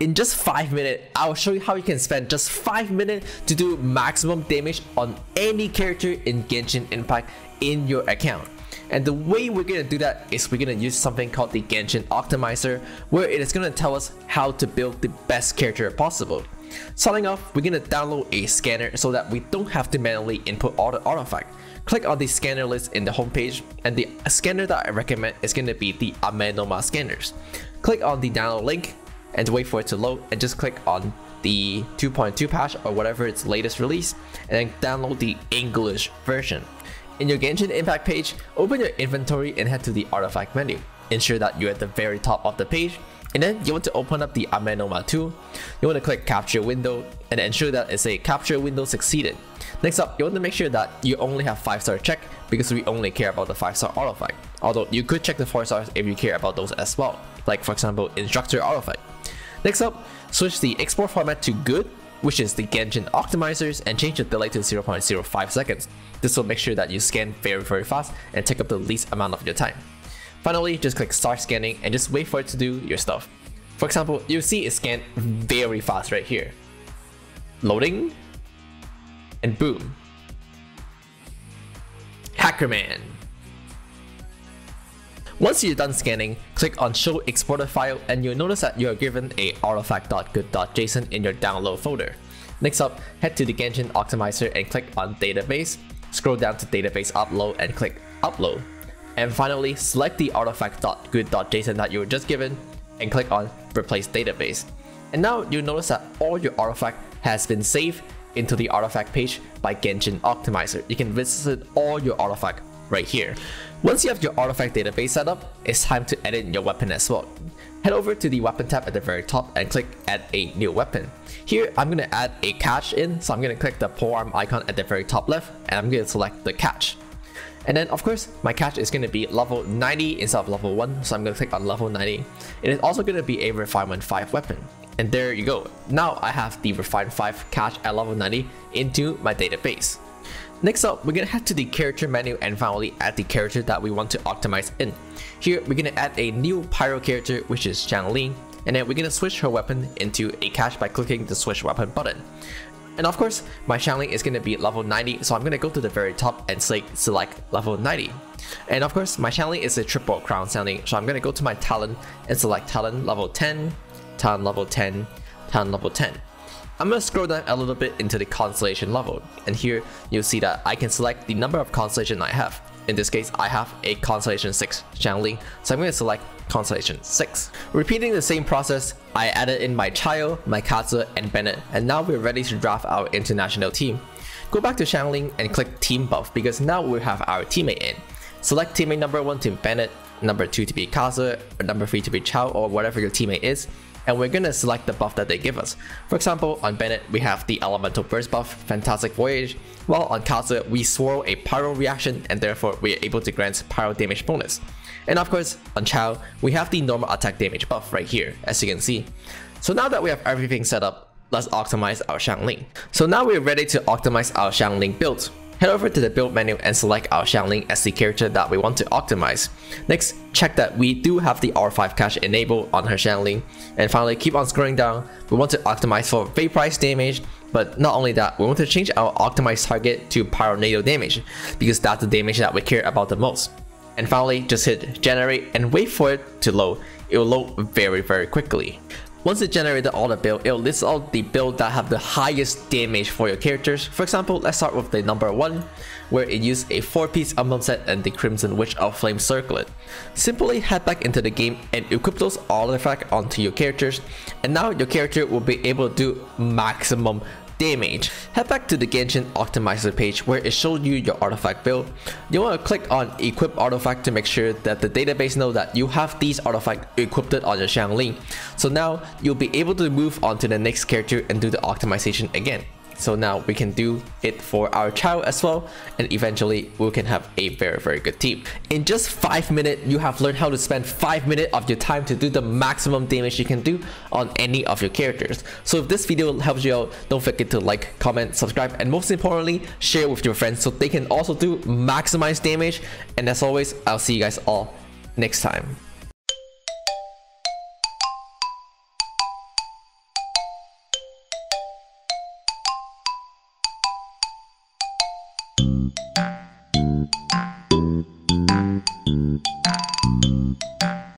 in just 5 minutes, I will show you how you can spend just 5 minutes to do maximum damage on any character in Genshin Impact in your account. And the way we're gonna do that is we're gonna use something called the Genshin Optimizer, where it is gonna tell us how to build the best character possible. Starting off, we're gonna download a scanner so that we don't have to manually input all the artifact. Click on the scanner list in the homepage, and the scanner that I recommend is gonna be the Amenoma scanners. Click on the download link and wait for it to load, and just click on the 2.2 patch or whatever its latest release, and then download the English version. In your Genshin Impact page, open your inventory and head to the artifact menu. Ensure that you're at the very top of the page, and then you want to open up the Amenoma tool. You want to click capture window and ensure that it's a capture window succeeded. Next up, you want to make sure that you only have 5 star check because we only care about the 5 star artifact. Although you could check the 4 stars if you care about those as well, like for example instructor artifact. Next up, switch the export format to good, which is the Genshin optimizers and change the delay to 0.05 seconds. This will make sure that you scan very very fast and take up the least amount of your time. Finally, just click start scanning and just wait for it to do your stuff. For example, you'll see it scan very fast right here. Loading, and boom. Hackerman. Once you're done scanning, click on show exported file and you'll notice that you are given a artifact.good.json in your download folder. Next up, head to the Genshin Optimizer and click on database Scroll down to database upload and click upload. And finally, select the artifact.good.json that you were just given and click on replace database. And now you'll notice that all your artifact has been saved into the artifact page by Genshin Optimizer. You can visit all your artifact right here. Once you have your artifact database set up, it's time to edit your weapon as well. Head over to the weapon tab at the very top and click add a new weapon. Here, I'm gonna add a catch in, so I'm gonna click the polearm icon at the very top left and I'm gonna select the catch. And then of course, my catch is going to be level 90 instead of level 1, so I'm going to click on level 90. It is also going to be a refinement 5 weapon. And there you go. Now I have the refined 5 catch at level 90 into my database. Next up, we're gonna head to the character menu and finally add the character that we want to optimize in. Here, we're gonna add a new pyro character, which is Xiangling, and then we're gonna switch her weapon into a catch by clicking the switch weapon button. And of course, my Xiangling is gonna be level 90, so I'm gonna go to the very top and select level 90. And of course, my Xiangling is a triple crown Xiangling, so I'm gonna go to my talent and select talent level 10, talent level 10, talent level 10. I'm going to scroll down a little bit into the constellation level, and here you'll see that I can select the number of constellation I have. In this case, I have a constellation 6 Xiangling, so I'm going to select constellation 6. Repeating the same process, I added in my Chao, my Kaze, and Bennett, and now we're ready to draft our international team. Go back to Xiangling and click team buff because now we have our teammate in. Select teammate number 1 to Bennett, number 2 to be Kaze, or number 3 to be Chao, or whatever your teammate is, and we're gonna select the buff that they give us. For example, on Bennett, we have the Elemental Burst buff, Fantastic Voyage, while on Kaze, we swirl a Pyro reaction and therefore we are able to grant Pyro damage bonus. And of course, on Chao, we have the normal attack damage buff right here, as you can see. So now that we have everything set up, let's optimize our Xiangling. So now we're ready to optimize our Xiangling build. Head over to the build menu and select our Xiangling as the character that we want to optimize. Next, check that we do have the R5 catch enabled on her Xiangling. And finally, keep on scrolling down. We want to optimize for vaporize damage, but not only that, we want to change our optimized target to pyronado damage, because that's the damage that we care about the most. And finally, just hit generate and wait for it to load. It will load very very quickly. Once it generated all the build, it'll list out the build that have the highest damage for your characters. For example, let's start with the number 1, where it used a 4-piece emblem set and the Crimson Witch of Flame Circlet. Simply head back into the game and equip those artifacts onto your characters, and now your character will be able to do maximum damage. Head back to the Genshin optimizer page where it shows you your artifact build. You want to click on equip artifact to make sure that the database know that you have these artifacts equipped on your Xiangling. So now you'll be able to move on to the next character and do the optimization again. So now we can do it for our child as well and eventually we can have a very very good team. In just 5 minutes you have learned how to spend 5 minutes of your time to do the maximum damage you can do on any of your characters. So if this video helps you out, don't forget to like, comment, subscribe and most importantly share with your friends so they can also do maximize damage and as always I'll see you guys all next time. Bye.